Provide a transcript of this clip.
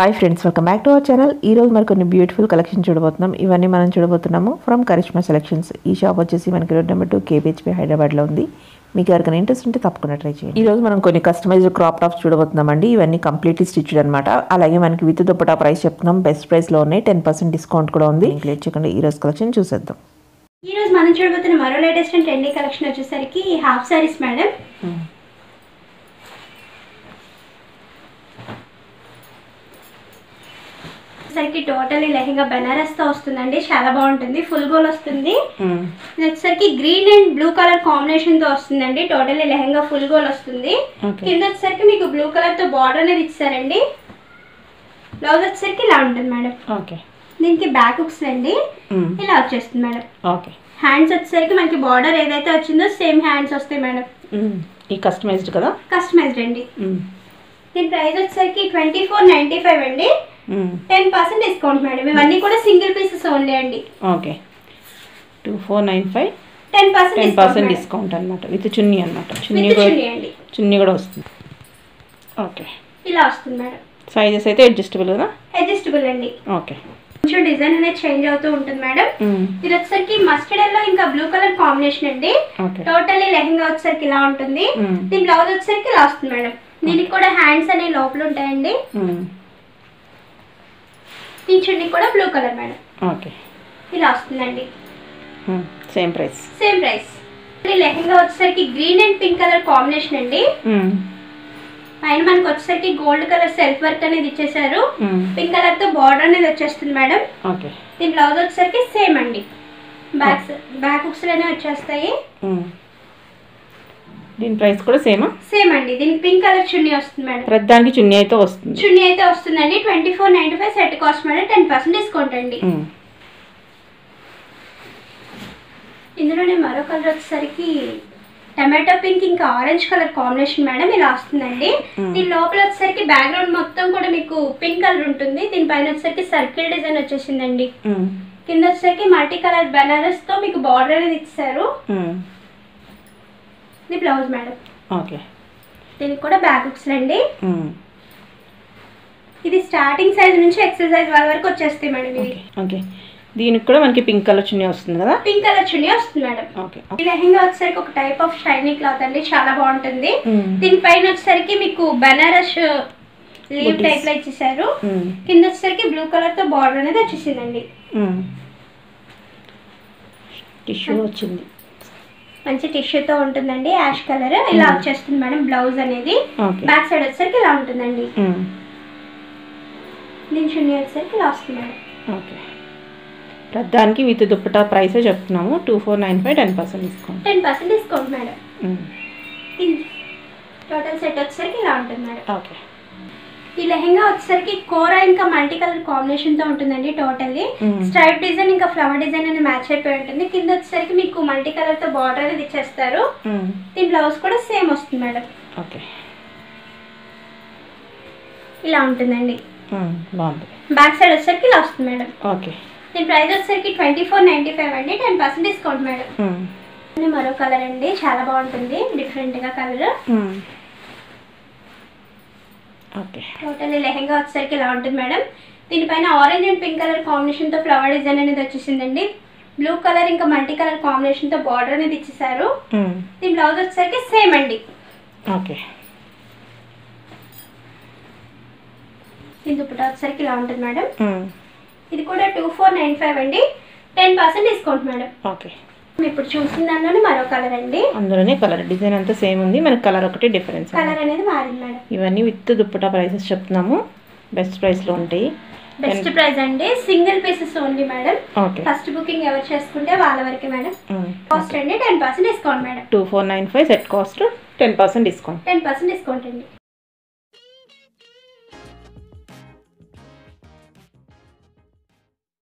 Hi friends welcome back to our channel ఈ రోజు మరి కొన్ని బ్యూటిఫుల్ కలెక్షన్ చూడబోతున్నాం. ఇవన్నీ మనం చూడబోతున్నాము ఫ్రమ్ కరిష్మా సెలెక్షన్స్ ఈ షాప్ వచ్చేసి మనకి రోడ్ నెంబర్ టూ కేబిహెచ్పి హైదరాబాద్లో ఉంది. మీకు ఎవరికైనా ఇంట్రెస్ట్ ఉంటే తప్పకుండా ట్రై చేయండి. ఈ రోజు మనం కొన్ని కస్టమైజ్డ్ క్రాప్ టాప్స్ చూడబోతున్నామండి. ఇవన్నీ కంప్లీట్లీ స్టిచ్డ్ అనమాట అలాగే మనకి విత్ దుప్పటా ప్రైస్ చెప్తున్నాం. బెస్ట్ ప్రైస్లో ఉన్నాయి. టెన్ పర్సెంట్ డిస్కౌంట్ కూడా ఉంది. లేట్ చేయకుండా ఈ రోజు కలెక్షన్ చూసేద్దాం. ఈ రోజు మనం చూడబోతున్న మరో లేటెస్ట్ అండ్ ట్రెండీ కలెక్షన్ వచ్చేసరికి హాఫ్ సారీస్ మేడం వచ్చేసరికి టోటల్ లెహంగా బెనారస్తో వస్తుందండి. చాలా బాగుంటుంది. ఫుల్ గోల్ వస్తుంది. ఇది వచ్చేసరికి గ్రీన్ అండ్ బ్లూ కలర్ కాంబినేషన్తో వస్తుందండి. టోటల్ లెహంగా ఫుల్ గోల్ వస్తుంది. కింద వచ్చేసరికి మీకు బ్లూ కలర్తో బార్డర్ అనేది ఇచ్చారండి. బ్లౌజ్ వచ్చేసరికి ఇలా ఉంటుంది మేడం. ఓకే. దీనికి బ్యాక్ హుక్స్ అండి. ఇలా వచ్చేస్తుంది మేడం. ఓకే. హ్యాండ్స్ వచ్చేసరికి మనకి బార్డర్ ఏదైతే వచ్చిందో సేమ్ హ్యాండ్స్ వస్తాయి మేడం. ఈ కస్టమైజ్డ్ కదా? కస్టమైజ్డ్ అండి. దీని ప్రైస్ వచ్చేసరికి ట్వంటీ ఫోర్ నైంటీ ఫైవ్ అండి. టెన్ పర్సెంట్ డిస్కౌంట్ మేడం ఇవన్నీ కూడా సింగిల్ పీసెస్ ఓన్లీ అండి. Okay two four nine five ten percent ten percent discount అనమాట విత్ చున్నీ అనమాట చున్నీ కూడా చున్నీ కూడా వస్తుంది. ఓకే ఇలా వస్తుంది మేడం సైజెస్ అయితే అడ్జస్టబుల్ కదా? అడ్జస్టబుల్ అండి. ఓకే కొంచెం డిజైన్ అనేది చేంజ్ అవుతూ ఉంటుంది మేడం ఇది వచ్చేసరికి మస్టర్డ్ ఎల్లో ఇంకా బ్లూ కలర్ కాంబినేషన్ అండి. టోటల్లీ లెహంగా వచ్చేసరికి ఇలా ఉంటుంది. Mm. దీని బ్లౌజ్ వచ్చేసరికి ఇలా వస్తుంది మేడం దీనికి కూడా హ్యాండ్స్ అనేవి లోపల ఉంటాయండి. దీని చున్నీ కూడా బ్లూ కలర్ మేడం ఓకే. ఇలా వస్తుందండి same price same price lehenga వచ్చేసరికి green and pink colour combination అండి. పైన మనకి వచ్చేసరికి గోల్డ్ కలర్ సెల్ఫ్ వర్క్ అనేది ఇచ్చేసారు పింక్ కలర్తో బార్డర్ అనేది వచ్చేస్తుంది మేడం ఓకే. దీని బ్లౌజ్ వచ్చేసరికి సేమ్ అండి. బ్యాక్ బ్యాక్ హుక్స్ అనేవి వచ్చేస్తాయి. దీని ప్రైస్ కూడా సేమా? సేమ్ అండి. దీనికి పింక్ కలర్ చున్నీ వస్తుంది మేడం. ప్రతి దానికి చున్నీ అయితే వస్తుంది. చున్నీ అయితే వస్తుందండి. Twenty four ninety five set cost madam. Ten percent discount అండి. ఇందులోనే మరో కలర్ వచ్చేసరికి టమాటో పింక్ ఇంకా ఆరెంజ్ కలర్ కాంబినేషన్ మేడం ఇలా వస్తుందండి. దీని లోపల వచ్చేసరికి బ్యాక్గ్రౌండ్ మొత్తం కూడా మీకు పింక్ కలర్ ఉంటుంది. దీనిపైన వచ్చేసరికి సర్కిల్ డిజైన్ వచ్చేసిందండి. కింద వచ్చేసరికి మల్టీ కలర్ బెనారస్తో మీకు బార్డర్ అనేది ఇచ్చారు. ఇది బ్లౌజ్ మేడం. ఓకే. దీనికి కూడా బ్యాక్ హుక్స్ అండి. ఇది స్టార్టింగ్ సైజ్ నుంచి ఎక్సెల్ సైజ్ వాళ్ళ వరకు వచ్చేస్తాయి మేడం ఇది ఓకే దీనికి కూడా మనకి పింక్ కలర్ చున్నీ వస్తుంది కదా? పింక్ కలర్ చున్నీ వస్తుంది మేడం. ఓకే ఈ లెహంగా వచ్చేసరికి ఒక టైప్ ఆఫ్ షైనీ క్లాత్ అండి చాలా బాగుంటుంది. దీనిపైన వచ్చేసరికి మీకు బనారస్ లీవ్. టైప్లో ఇచ్చేసారు. కింద వచ్చేసరికి బ్లూ కలర్తో బార్డర్ అనేది వచ్చేసిందండి. టిష్యూ వచ్చింది. మంచి టిష్యూ తో ఉంటుందండి యాష్ కలర్ ఇలా Mm. వచ్చేస్తుంది మేడం బ్లౌజ్ అనేది. బ్యాక్ సైడ్ వచ్చేసరికి ఇలా ఉంటుందండి. Mm. దీని చున్నీ వచ్చేసరికి ఇలా వస్తుంది మేడం. ఓకే ప్రతిదానికి విత్ దుప్పటా ప్రైసే చెప్తున్నాము. Two four nine five ten percent discount ten percent discount madam. Total set వచ్చేసరికి ఇలా ఉంటుంది మేడం. ఓకే ఈ లెహంగా వచ్చేసరికి కోరా ఇంకా మల్టీ కలర్ కాంబినేషన్తో ఉంటుందండి టోటల్లీ. స్ట్రైప్ డిజైన్ ఇంకా ఫ్లవర్ డిజైన్ అనేది మ్యాచ్ అయిపోయి ఉంటుంది. కింద వచ్చేసరికి మీకు మల్టీ కలర్తో బార్డర్ అనేది ఇచ్చేస్తారు. దీని బ్లౌజ్ కూడా సేమ్ వస్తుంది మేడం. ఓకే. ఇలా ఉంటుందండి. బాగుంది. బ్యాక్ సైడ్ వచ్చేసరికి ఇలా వస్తుంది మేడం. ఓకే. దీని ప్రైస్ వచ్చేసరికి ట్వంటీ ఫోర్ నైంటీ ఫైవ్ అండి టెన్ పర్సెంట్ డిస్కౌంట్ మేడం మరో కలర్ అండి. చాలా బాగుంటుంది. డిఫరెంట్గా కలర్ ఓకే. టోటల్ లెహంగా వచ్చేసరికి ఇలా ఉంటుంది మేడం. దీనిపైన ఆరెంజ్ అండ్ పింక్ కలర్ కాంబినేషన్తో ఫ్లవర్ డిజైన్ అనేది వచ్చేసిందండి. బ్లూ కలర్ ఇంకా మల్టీ కలర్ కాంబినేషన్తో బార్డర్ అనేది ఇచ్చేసారు. దీని బ్లౌజ్ వచ్చేసరికి సేమ్ అండి. ఓకే. దీని దుప్పటా వచ్చేసరికి ఇలా ఉంటుంది మేడం. ఇది కూడా టూ ఫోర్ నైన్ ఫైవ్ అండి. Ten percent discount madam. Okay. ఇప్పుడు చూసిన దానిలోనే మరో కలర్ అండి. అందులోనే కలర్ డిజైన్ అంతా సేమ్ ఉంది. మనకి కలర్ ఒకటి డిఫరెన్స్ కలర్ అనేది మారింది మేడం. ఇవన్నీ విత్ దుప్పటా ప్రైసెస్ చెప్తున్నాము. బెస్ట్ ప్రైస్లో ఉంటాయి. బెస్ట్ ప్రైస్ అండి. Single pieces only madam. First booking ఎవరు చేసుకుంటే వాళ్ళ వరకే మేడం. కాస్ట్ అండి ten percent discount madam. Two four nine five set cost ten percent discount ten percent discount అండి.